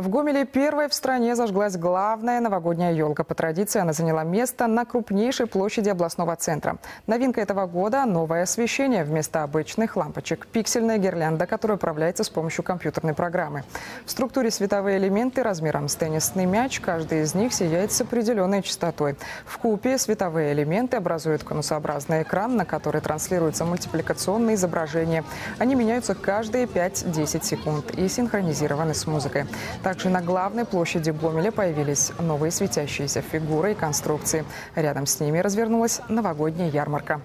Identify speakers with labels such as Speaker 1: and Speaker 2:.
Speaker 1: В Гомеле первой в стране зажглась главная новогодняя елка. По традиции она заняла место на крупнейшей площади областного центра. Новинка этого года – новое освещение вместо обычных лампочек. Пиксельная гирлянда, которая управляется с помощью компьютерной программы. В структуре световые элементы размером с теннисный мяч. Каждый из них сияет с определенной частотой. В купе световые элементы образуют конусообразный экран, на который транслируются мультипликационные изображения. Они меняются каждые 5-10 секунд и синхронизированы с музыкой. Также на главной площади Гомеля появились новые светящиеся фигуры и конструкции. Рядом с ними развернулась новогодняя ярмарка.